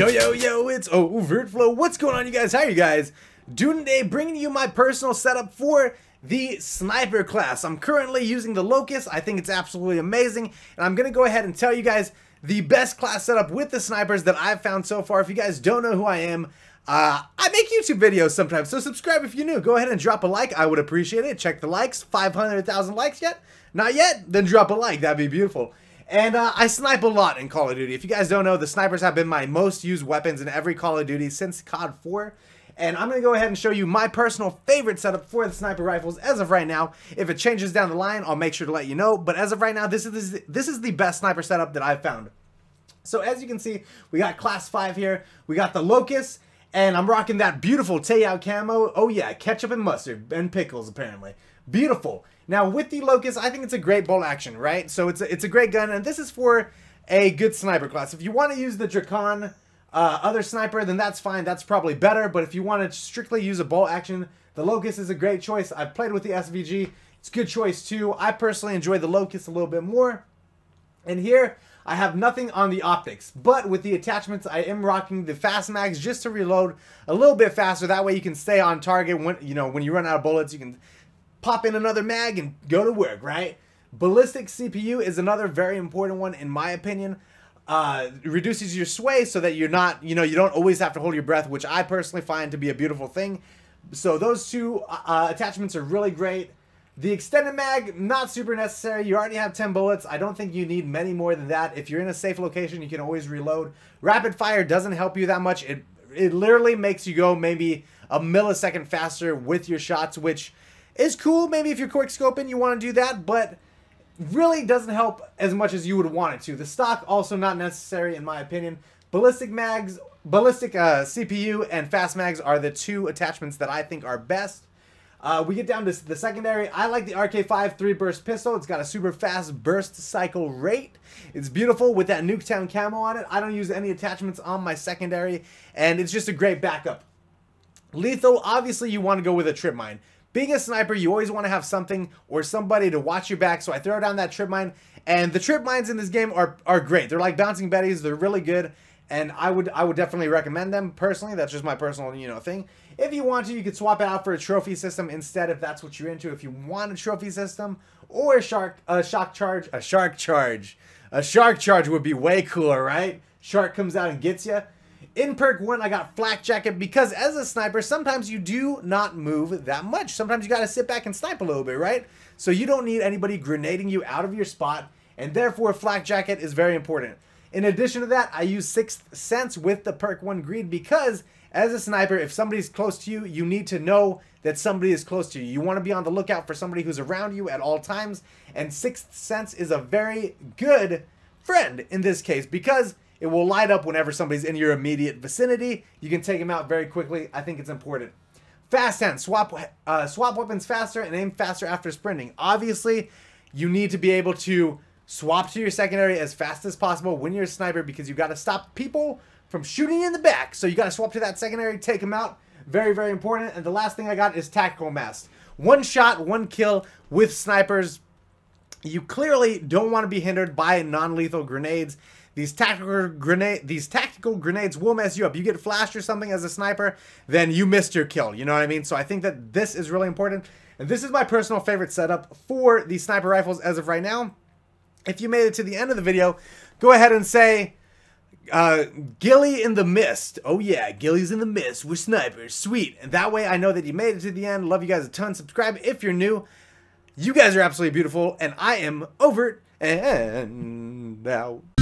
Yo, yo, yo, it's Overtflow. What's going on, you guys? How are you guys doing today? Bringing you my personal setup for the sniper class. I'm currently using the Locust. I think it's absolutely amazing. And I'm going to go ahead and tell you guys the best class setup with the snipers that I've found so far. If you guys don't know who I am, uh, I make YouTube videos sometimes, so subscribe if you're new. Go ahead and drop a like. I would appreciate it. Check the likes. 500,000 likes yet? Not yet? Then drop a like. That'd be beautiful. And uh, I snipe a lot in Call of Duty. If you guys don't know, the snipers have been my most used weapons in every Call of Duty since COD 4. And I'm going to go ahead and show you my personal favorite setup for the sniper rifles as of right now. If it changes down the line, I'll make sure to let you know. But as of right now, this is, this is the best sniper setup that I've found. So as you can see, we got class 5 here. We got the Locust. And I'm rocking that beautiful Tayao camo. Oh yeah, ketchup and mustard and pickles apparently. Beautiful. Now with the Locust, I think it's a great bolt action, right? So it's a, it's a great gun, and this is for a good sniper class. If you want to use the Drakon uh, other sniper, then that's fine. That's probably better. But if you want to strictly use a bolt action, the Locust is a great choice. I've played with the SVG. It's a good choice too. I personally enjoy the Locust a little bit more. And here, I have nothing on the optics, but with the attachments, I am rocking the fast mags just to reload a little bit faster. That way you can stay on target when, you know, when you run out of bullets, you can pop in another mag and go to work, right? Ballistic CPU is another very important one in my opinion. Uh, reduces your sway so that you're not, you know, you don't always have to hold your breath, which I personally find to be a beautiful thing. So those two uh, uh attachments are really great. The extended mag, not super necessary. You already have 10 bullets. I don't think you need many more than that. If you're in a safe location, you can always reload. Rapid fire doesn't help you that much. It, it literally makes you go maybe a millisecond faster with your shots, which is cool. Maybe if you're quick scoping, you want to do that, but really doesn't help as much as you would want it to. The stock also not necessary in my opinion. Ballistic mags, ballistic uh, CPU, and fast mags are the two attachments that I think are best. Uh, we get down to the secondary. I like the RK5 3 burst pistol. It's got a super fast burst cycle rate. It's beautiful with that Nuketown camo on it. I don't use any attachments on my secondary, and it's just a great backup. Lethal, obviously you want to go with a trip mine. Being a sniper, you always want to have something or somebody to watch your back, so I throw down that trip mine. And the trip mines in this game are, are great. They're like bouncing betties. They're really good. And I would I would definitely recommend them personally. That's just my personal, you know, thing. If you want to, you could swap it out for a trophy system instead if that's what you're into. If you want a trophy system or a shark a shock charge, a shark charge. A shark charge would be way cooler, right? Shark comes out and gets you. In perk one, I got flak jacket because as a sniper, sometimes you do not move that much. Sometimes you got to sit back and snipe a little bit, right? So you don't need anybody grenading you out of your spot, and therefore flak jacket is very important. In addition to that, I use Sixth Sense with the perk one greed because as a sniper, if somebody's close to you, you need to know that somebody is close to you. You want to be on the lookout for somebody who's around you at all times, and Sixth Sense is a very good friend in this case because it will light up whenever somebody's in your immediate vicinity. You can take them out very quickly. I think it's important. Fast hand, swap, uh, swap weapons faster and aim faster after sprinting. Obviously, you need to be able to swap to your secondary as fast as possible when you're a sniper because you've got to stop people from shooting you in the back. So you got to swap to that secondary, take them out. Very, very important. And the last thing I got is tactical mask. One shot, one kill with snipers. You clearly don't want to be hindered by non-lethal grenades. These tactical grenade, these tactical grenades will mess you up. You get flashed or something as a sniper, then you missed your kill. You know what I mean? So I think that this is really important. And this is my personal favorite setup for these sniper rifles as of right now. If you made it to the end of the video, go ahead and say, uh, Ghillie in the mist. Oh yeah, Ghillie's in the mist. We're snipers. Sweet. And that way I know that you made it to the end. Love you guys a ton. Subscribe if you're new. You guys are absolutely beautiful. And I am overt and out.